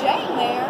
Jane there.